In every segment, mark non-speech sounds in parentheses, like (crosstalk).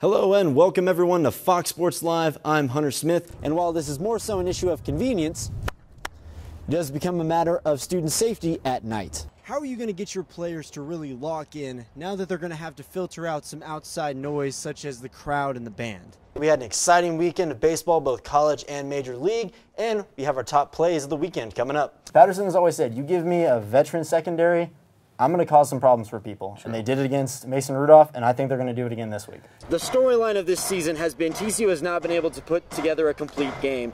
Hello and welcome everyone to Fox Sports Live. I'm Hunter Smith, and while this is more so an issue of convenience, it does become a matter of student safety at night. How are you going to get your players to really lock in now that they're going to have to filter out some outside noise such as the crowd and the band? We had an exciting weekend of baseball, both college and major league, and we have our top plays of the weekend coming up. Patterson has always said, you give me a veteran secondary, I'm going to cause some problems for people. And they did it against Mason Rudolph, and I think they're going to do it again this week. The storyline of this season has been TCU has not been able to put together a complete game.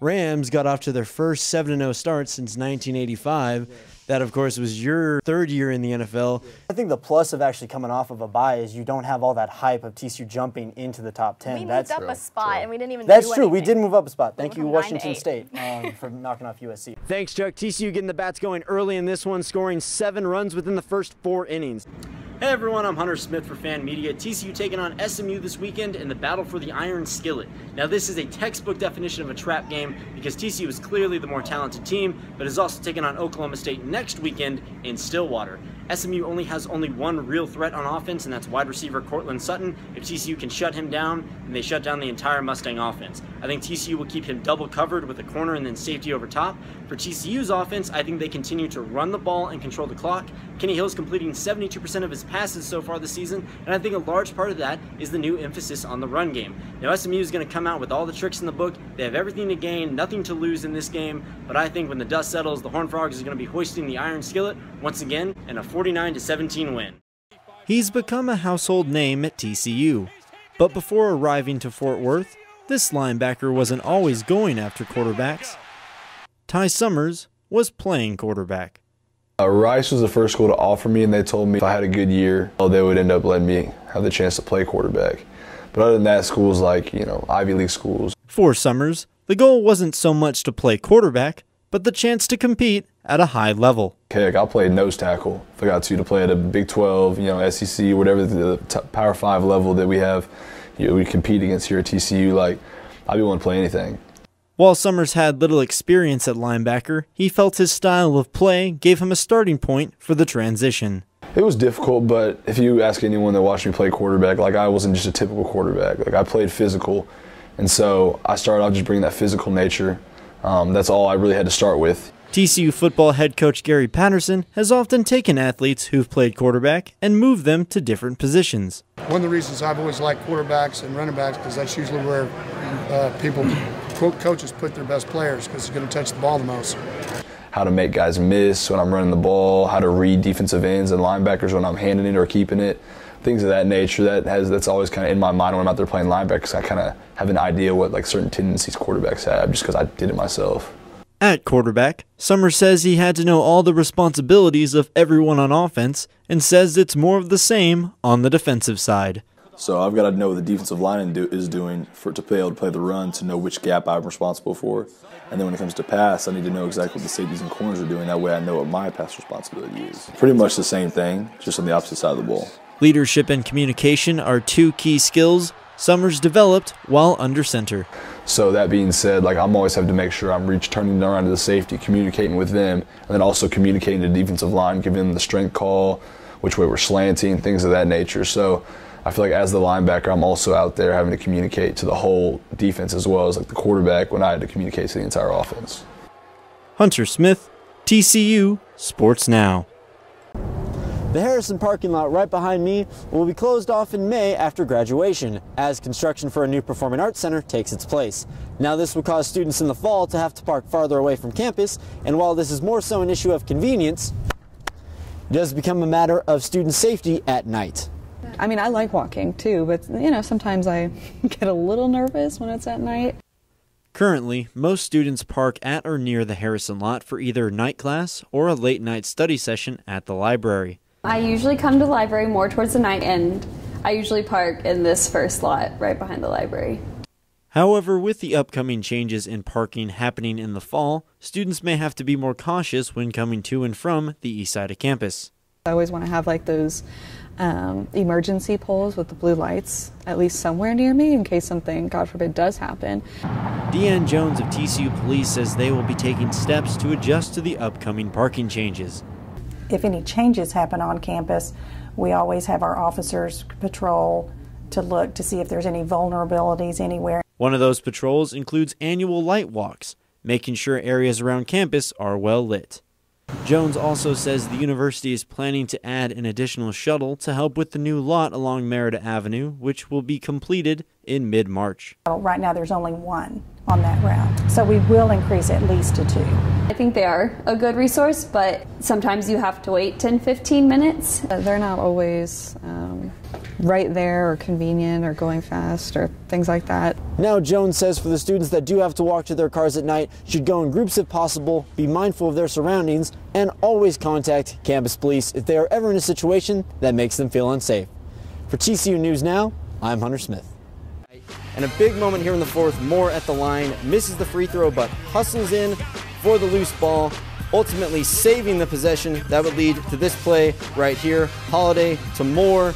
Rams got off to their first 7 0 start since 1985. That, of course, was your third year in the NFL. I think the plus of actually coming off of a bye is you don't have all that hype of TCU jumping into the top 10. We moved That's up a spot and we didn't even That's do true. We did move up a spot. Thank you, went from nine to Washington. State, um, for knocking off USC. (laughs) Thanks, Chuck. TCU getting the bats going early in this one, scoring seven runs within the first four innings. Hey everyone, I'm Hunter Smith for Fan Media. TCU taking on SMU this weekend in the battle for the Iron Skillet. Now, this is a textbook definition of a trap game because TCU is clearly the more talented team, but is also taking on Oklahoma State next weekend in Stillwater. SMU only has only one real threat on offense, and that's wide receiver Courtland Sutton. If TCU can shut him down, then they shut down the entire Mustang offense. I think TCU will keep him double covered with a corner and then safety over top. For TCU's offense, I think they continue to run the ball and control the clock. Kenny Hill's completing 72% of his passes so far this season, and I think a large part of that is the new emphasis on the run game. Now, SMU is going to come out with all the tricks in the book. They have everything to gain, nothing to lose in this game, but I think when the dust settles, the Horned Frogs are going to be hoisting the Iron Skillet once again in a 49 17 win. He's become a household name at TCU. But before arriving to Fort Worth, this linebacker wasn't always going after quarterbacks. Ty Summers was playing quarterback. Uh, Rice was the first school to offer me, and they told me if I had a good year, oh, they would end up letting me have the chance to play quarterback. But other than that, schools like, you know, Ivy League schools, For Summers, the goal wasn't so much to play quarterback, but the chance to compete at a high level. heck, I played nose tackle. If I got to, to play at a Big 12, you know, SEC, whatever the Power 5 level that we have, you know, we compete against here at TCU, like, I'd be willing to play anything. While Summers had little experience at linebacker, he felt his style of play gave him a starting point for the transition. It was difficult, but if you ask anyone that watched me play quarterback, like I wasn't just a typical quarterback. Like I played physical, and so I started off just bringing that physical nature. Um, that's all I really had to start with. TCU football head coach Gary Patterson has often taken athletes who've played quarterback and moved them to different positions. One of the reasons I've always liked quarterbacks and running backs because that's usually where uh, people, quote, coaches put their best players because they're going to touch the ball the most. How to make guys miss when I'm running the ball, how to read defensive ends and linebackers when I'm handing it or keeping it, things of that nature. That has that's always kind of in my mind when I'm out there playing linebackers. I kind of have an idea what like certain tendencies quarterbacks have just because I did it myself. At quarterback, Summer says he had to know all the responsibilities of everyone on offense and says it's more of the same on the defensive side. So I've got to know what the defensive line do, is doing for to be able to play the run to know which gap I'm responsible for, and then when it comes to pass, I need to know exactly what the safeties and corners are doing. That way, I know what my pass responsibility is. Pretty much the same thing, just on the opposite side of the ball. Leadership and communication are two key skills Summers developed while under center. So that being said, like I'm always having to make sure I'm reach turning around to the safety, communicating with them, and then also communicating to the defensive line, giving them the strength call, which way we're slanting, things of that nature. So I feel like as the linebacker, I'm also out there having to communicate to the whole defense as well as like the quarterback when I had to communicate to the entire offense. Hunter Smith, TCU Sports Now. The Harrison parking lot right behind me will be closed off in May after graduation as construction for a new performing arts center takes its place. Now this will cause students in the fall to have to park farther away from campus and while this is more so an issue of convenience, it does become a matter of student safety at night. I mean, I like walking too, but you know, sometimes I (laughs) get a little nervous when it's at night. Currently, most students park at or near the Harrison lot for either night class or a late night study session at the library. I usually come to the library more towards the night end. I usually park in this first lot right behind the library. However, with the upcoming changes in parking happening in the fall, students may have to be more cautious when coming to and from the east side of campus. I always want to have like those um, emergency poles with the blue lights at least somewhere near me in case something, God forbid, does happen. Deanne Jones of TCU Police says they will be taking steps to adjust to the upcoming parking changes. if any changes happen on campus, we always have our officers patrol to look to see if there's any vulnerabilities anywhere. One of those patrols includes annual light walks, making sure areas around campus are well lit. Jones also says the university is planning to add an additional shuttle to help with the new lot along Merida Avenue, which will be completed in mid March. Right now, there's only one on that route, so we will increase at least to two. I think they are a good resource, but sometimes you have to wait 10 15 minutes. Uh, they're not always um, right there or convenient or going fast or things like that. Now, Jones says for the students that do have to walk to their cars at night, should go in groups if possible, be mindful of their surroundings, and always contact campus police if they are ever in a situation that makes them feel unsafe. For TCU News Now, I'm Hunter Smith. And a big moment here in the fourth, Moore at the line, misses the free throw but hustles in for the loose ball, ultimately saving the possession. That would lead to this play right here. Holiday to Moore,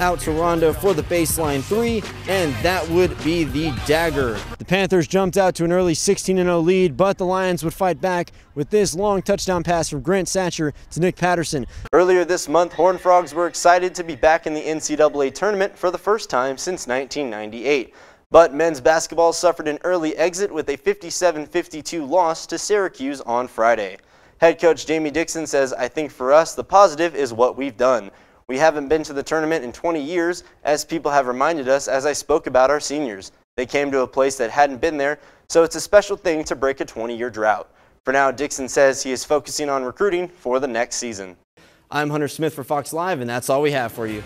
out to Rondo for the baseline three, and that would be the dagger. The Panthers jumped out to an early 16 0 lead, but the Lions would fight back with this long touchdown pass from Grant Satcher to Nick Patterson. Earlier this month, Horned Frogs were excited to be back in the NCAA tournament for the first time since 1998. But men's basketball suffered an early exit with a 57-52 loss to Syracuse on Friday. Head coach Jamie Dixon says, I think for us, the positive is what we've done. We haven't been to the tournament in 20 years, as people have reminded us as I spoke about our seniors. They came to a place that hadn't been there, so it's a special thing to break a 20-year drought. For now, Dixon says he is focusing on recruiting for the next season. I'm Hunter Smith for Fox Live, and that's all we have for you.